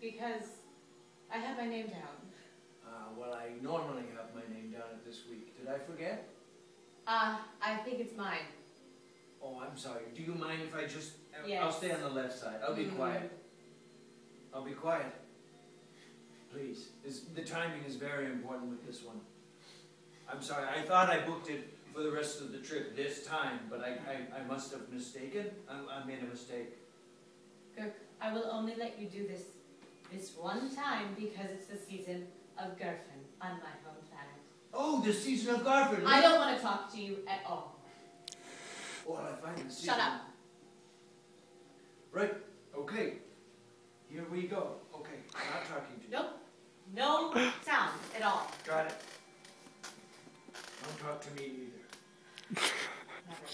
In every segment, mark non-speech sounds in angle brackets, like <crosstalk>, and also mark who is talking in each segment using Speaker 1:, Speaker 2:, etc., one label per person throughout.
Speaker 1: Because I have my name down.
Speaker 2: Uh, well, I normally have my name down at this week. Did I forget?
Speaker 1: Uh, I think it's mine.
Speaker 2: Oh, I'm sorry. Do you mind if I just... I'll stay on the left side. I'll be
Speaker 1: Mm.
Speaker 2: quiet. I'll be quiet. Please. This, the timing is very important with this one. I'm sorry. I thought I booked it for the rest of the trip this time, but I, I, I must have mistaken. I, I made a mistake.
Speaker 1: I will only let you do this this one time because it's the season of Garfin on my home planet.
Speaker 2: Oh, the season of Garfin.
Speaker 1: I don't want to talk to you at all.
Speaker 2: Well, I find the season...
Speaker 1: Shut up.
Speaker 2: Right. Okay. Here we go. Okay. I'm not talking to you.
Speaker 1: Nope. No sound at all.
Speaker 2: Got it. Don't talk to me either.
Speaker 1: Never.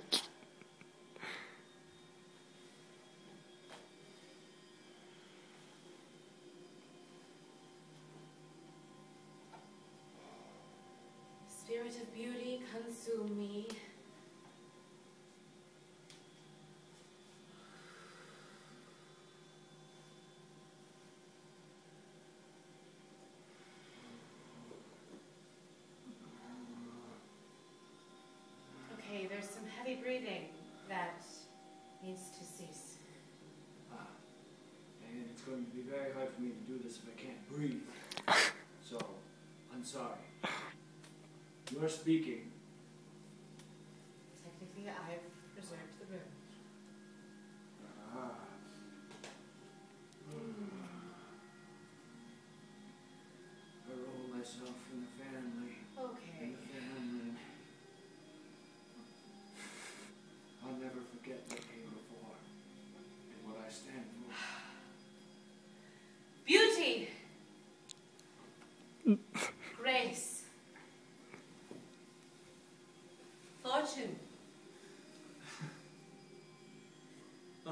Speaker 1: Spirit of beauty, consume me. Okay, there's some heavy breathing that needs to cease.
Speaker 2: Ah, and it's going to be very hard for me to do this if I can't breathe. <laughs> So, I'm sorry. You're speaking.
Speaker 1: I've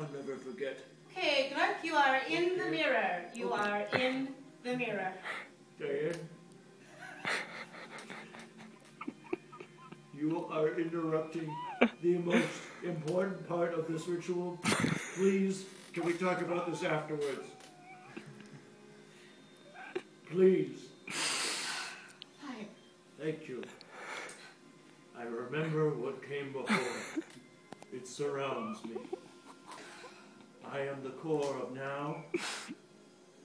Speaker 2: I'll never forget.
Speaker 1: Okay, Glark, you are in the mirror. You
Speaker 2: Okay.
Speaker 1: are in the mirror.
Speaker 2: Diane? You are interrupting the most important part of this ritual. Please, can we talk about this afterwards? Please.
Speaker 1: Hi.
Speaker 2: Thank you. I remember what came before. It surrounds me. I am the core of now,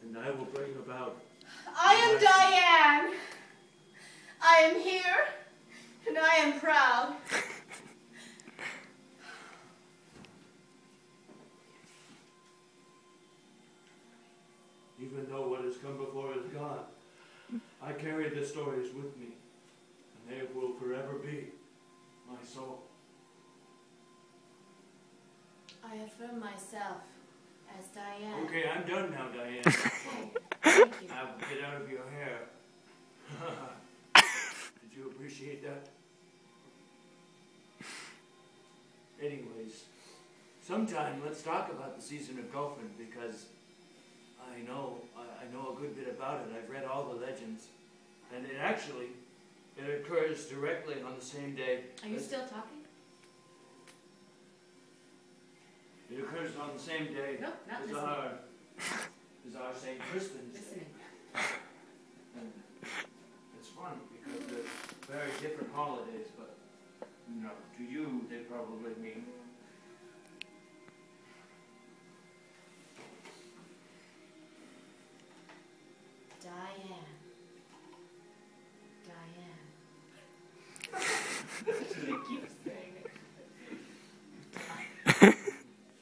Speaker 2: and I will bring about
Speaker 1: I am Diane. I am here, and I am proud.
Speaker 2: Even though what has come before is gone, I carry the stories with me, and they will forever be my soul.
Speaker 1: I affirm myself as Diane.
Speaker 2: Okay, I'm done now, Diane.
Speaker 1: Thank you.
Speaker 2: Now get out of your hair. <laughs> Did you appreciate that? Anyways, sometime let's talk about the season of Golfin because I know I, I know a good bit about it. I've read all the legends, and it actually it occurs directly on the same day.
Speaker 1: Are you still talking?
Speaker 2: It occurs on the same day
Speaker 1: No, not
Speaker 2: as
Speaker 1: listening.
Speaker 2: our as our Saint Crispin's Day. And it's funny because they're very different holidays, but you know, to you they probably mean